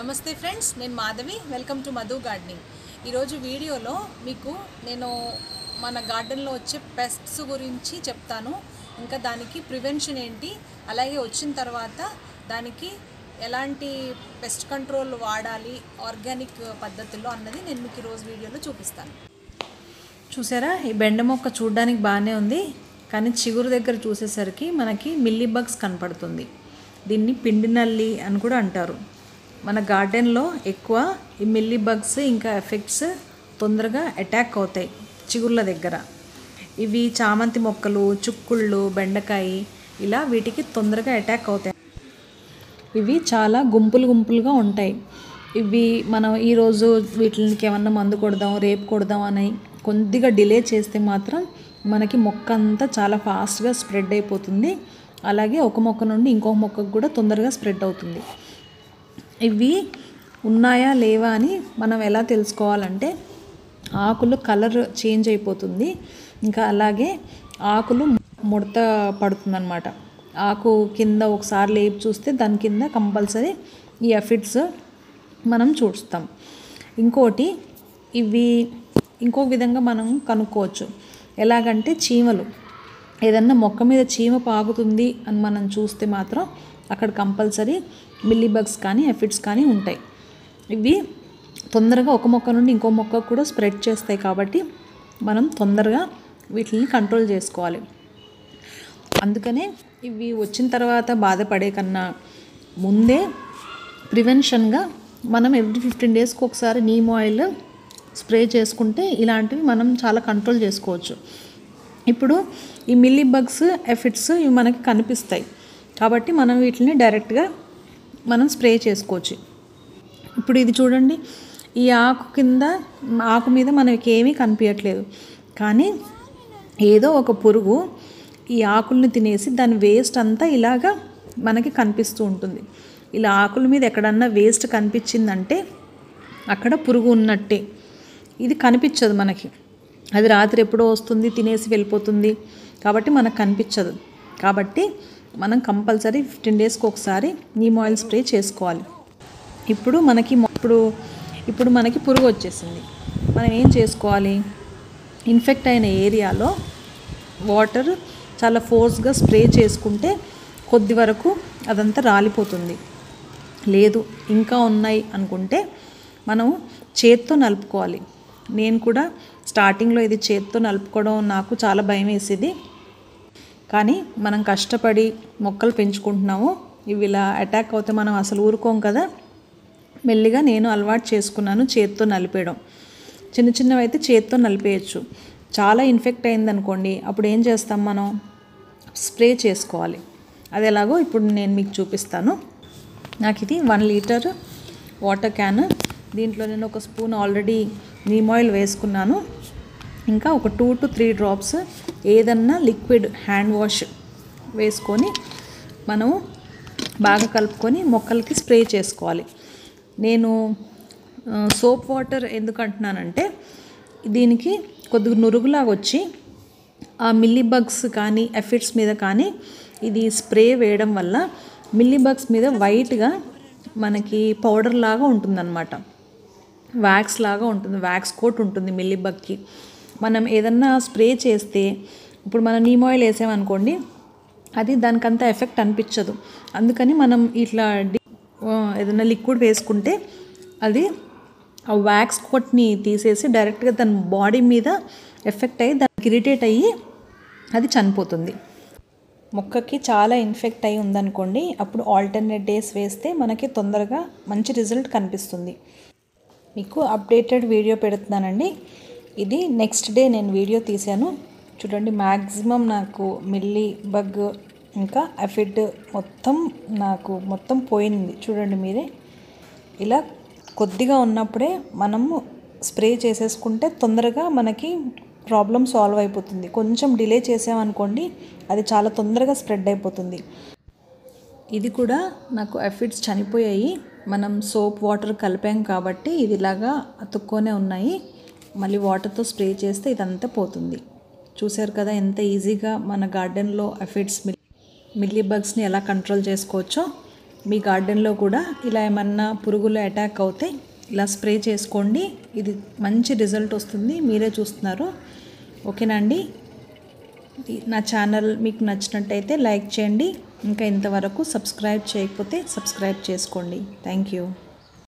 నమస్తే ఫ్రెండ్స్ నేను Madhavi. Welcome to Madhu gardening. ఈరోజు వీడియోలో మీకు నేను మన గార్డెన్లో వచ్చే పెస్ట్స్ గురించి చెప్తాను. ఇంకా దానికి ప్రివెన్షన్ ఏంటి అలాగే వచ్చిన తర్వాత దానికి ఎలాంటి పెస్ట్ కంట్రోల్ వాడాలి ఆర్గానిక్ పద్ధతుల్లో అన్నది నేను మీకు ఈరోజు వీడియోలో చూపిస్తాను. చూసారా? ఈ బెండ మొక్క చూడడానికి బాగానే ఉంది. కానీ చిగురు దగ్గర చూసేసరికి మనకి మిల్లీ బగ్స్ కనపడుతుంది. దీన్ని పిండి నల్లి అని కూడా అంటారు. మన గార్డెన్లో ఎక్కువ ఈ మిల్లీ బగ్స్ ఇంకా ఎఫెక్ట్స్ తొందరగా అటాక్ అవుతాయి చిగుళ్ళ దగ్గర. ఇవి చామంతి మొక్కలు చుక్కుళ్ళు బెండకాయ ఇలా వీటికి తొందరగా అటాక్ అవుతాయి. ఇవి చాలా గుంపులు గుంపులుగా ఉంటాయి. ఇవి మనం ఈరోజు వీటికి ఏమన్నా మందు కొడదాం రేపు కొడదాం అని కొద్దిగా డిలే చేస్తే మాత్రం మనకి మొక్క అంతా చాలా ఫాస్ట్గా స్ప్రెడ్ అయిపోతుంది. అలాగే ఒక మొక్క నుండి ఇంకొక మొక్కకు కూడా తొందరగా స్ప్రెడ్ అవుతుంది. ఇవి ఉన్నాయా లేవా అని మనం ఎలా తెలుసుకోవాలంటే ఆకులు కలర్ చేంజ్ అయిపోతుంది. ఇంకా అలాగే ఆకులు ముడత పడుతుందన్నమాట. ఆకు కింద ఒకసారి లేపి చూస్తే దాని కింద కంపల్సరీ ఈ ఎఫిడ్స్ మనం చూస్తాం. ఇంకోటి ఇవి ఇంకో విధంగా మనం కనుక్కోవచ్చు. ఎలాగంటే చీమలు. ఏదన్నా మొక్క మీద చీమ పాకుతుంది అని మనం చూస్తే మాత్రం అక్కడ కంపల్సరీ మిల్లీబగ్స్ కానీ ఎఫిడ్స్ కానీ ఉంటాయి. ఇవి తొందరగా ఒక మొక్క నుండి ఇంకో మొక్కకు కూడా స్ప్రెడ్ చేస్తాయి కాబట్టి మనం తొందరగా వీటిని కంట్రోల్ చేసుకోవాలి. అందుకనే ఇవి వచ్చిన తర్వాత బాధపడే కన్నా ముందే ప్రివెన్షన్గా మనం ఎవ్రీ ఫిఫ్టీన్ డేస్కి ఒకసారి నీమ్ ఆయిల్ స్ప్రే చేసుకుంటే ఇలాంటివి మనం చాలా కంట్రోల్ చేసుకోవచ్చు. ఇప్పుడు ఈ మిల్లీ బగ్స్ ఎఫిట్స్ ఇవి మనకి కనిపిస్తాయి. కాబట్టి మనం వీటిని డైరెక్ట్గా మనం స్ప్రే చేసుకోవచ్చు. ఇప్పుడు ఇది చూడండి. ఈ ఆకు కింద ఆకు మీద మనకి ఏమీ కనిపించట్లేదు కానీ ఏదో ఒక పురుగు ఈ ఆకుల్ని తినేసి దాని వేస్ట్ అంతా ఇలాగా మనకి కనిపిస్తూ ఉంటుంది. ఇలా ఆకుల మీద ఎక్కడన్నా వేస్ట్ కనిపించిందంటే అక్కడ పురుగు ఉన్నట్టే. ఇది కనిపించదు మనకి. అది రాత్రి ఎప్పుడో వస్తుంది తినేసి వెళ్ళిపోతుంది. కాబట్టి మనకు కనిపించదు. కాబట్టి మనం కంపల్సరీ ఫిఫ్టీన్ డేస్కి ఒకసారి నీమ్ ఆయిల్ స్ప్రే చేసుకోవాలి. ఇప్పుడు మనకి ఇప్పుడు ఇప్పుడు మనకి పురుగు వచ్చేసింది. మనం ఏం చేసుకోవాలి? ఇన్ఫెక్ట్ అయిన ఏరియాలో వాటర్ చాలా ఫోర్స్గా స్ప్రే చేసుకుంటే కొద్ది వరకు అదంతా రాలిపోతుంది. లేదు ఇంకా ఉన్నాయి అనుకుంటే మనం చేత్తో నలుపుకోవాలి. నేను కూడా స్టార్టింగ్లో ఇది చేత్తో నలుపుకోవడం నాకు చాలా భయం వేసేది కానీ మనం కష్టపడి మొక్కలు పెంచుకుంటున్నాము ఇవి ఇలా అటాక్ అవుతే మనం అసలు ఊరుకోం కదా? మెల్లిగా నేను అలవాటు చేసుకున్నాను చేత్తో నలిపేయడం. చిన్న చిన్నవి అయితే చేత్తో నలిపేయచ్చు. చాలా ఇన్ఫెక్ట్ అయిందనుకోండి అప్పుడు ఏం చేస్తాం మనం? స్ప్రే చేసుకోవాలి. అది ఎలాగో ఇప్పుడు నేను మీకు చూపిస్తాను. నాకు ఇది వన్ లీటర్ వాటర్ క్యాన్. దీంట్లో నేను ఒక స్పూన్ ఆల్రెడీ నీమ్ ఆయిల్ వేసుకున్నాను. ఇంకా ఒక టూ టు త్రీ డ్రాప్స్ ఏదన్నా లిక్విడ్ హ్యాండ్ వాష్ వేసుకొని మనము బాగా కలుపుకొని మొక్కలకి స్ప్రే చేసుకోవాలి. నేను సోప్ వాటర్ ఎందుకు అంటున్నానంటే దీనికి కొద్దిగా నురుగులాగా వచ్చి ఆ మిల్లీ బగ్స్ కానీ ఎఫిడ్స్ మీద కానీ ఇది స్ప్రే వేయడం వల్ల మిల్లీ బగ్స్ మీద వైట్గా మనకి పౌడర్ లాగా ఉంటుందన్నమాట. వ్యాక్స్ లాగా ఉంటుంది వ్యాక్స్ కోట్ ఉంటుంది మిల్లీ బగ్కి. మనం ఏదన్నా స్ప్రే చేస్తే ఇప్పుడు మనం నీమ్ ఆయిల్ వేసామనుకోండి అది దానికంత ఎఫెక్ట్ అనిపించదు. అందుకని మనం ఇట్లా ఏదైనా లిక్విడ్ వేసుకుంటే అది ఆ వ్యాక్స్ కోట్ని తీసేసి డైరెక్ట్గా దాని బాడీ మీద ఎఫెక్ట్ అయ్యి దానికి ఇరిటేట్ అయ్యి అది చనిపోతుంది. మొక్కకి చాలా ఇన్ఫెక్ట్ అయి ఉందనుకోండి అప్పుడు ఆల్టర్నేట్ డేస్ వేస్తే మనకి తొందరగా మంచి రిజల్ట్ కనిపిస్తుంది. మీకు అప్డేటెడ్ వీడియో పెడుతున్నానండి. ఇది నెక్స్ట్ డే నేను వీడియో తీశాను. చూడండి మ్యాక్సిమం నాకు మిల్లీ బగ్ ఇంకా అఫిడ్ మొత్తం నాకు మొత్తం పోయింది. చూడండి మీరే. ఇలా కొద్దిగా ఉన్నప్పుడే మనము స్ప్రే చేసేసుకుంటే తొందరగా మనకి ప్రాబ్లం సాల్వ్ అయిపోతుంది. కొంచెం డిలే చేసామనుకోండి అది చాలా తొందరగా స్ప్రెడ్ అయిపోతుంది. ఇది కూడా నాకు ఎఫిడ్స్ చనిపోయాయి. మనం సోప్ వాటర్ కలిపాం కాబట్టి ఇది ఇలాగా అతుక్కొనే ఉన్నాయి. మళ్ళీ వాటర్తో స్ప్రే చేస్తే ఇదంతా పోతుంది. చూశారు కదా ఎంత ఈజీగా మన గార్డెన్లో అఫిడ్స్ మిల్లీ బగ్స్ని ఎలా కంట్రోల్ చేసుకోవచ్చో. మీ గార్డెన్లో కూడా ఇలా ఏమన్నా పురుగులు అటాక్ అవుతే ఇలా స్ప్రే చేసుకోండి. ఇది మంచి రిజల్ట్ వస్తుంది. మీరే చూస్తున్నారు. ఓకేనా అండి? నా ఛానల్ మీకు నచ్చినట్టయితే లైక్ చేయండి. ఇంకా ఇంతవరకు సబ్స్క్రైబ్ చేయకపోతే సబ్స్క్రైబ్ చేసుకోండి. Thank you.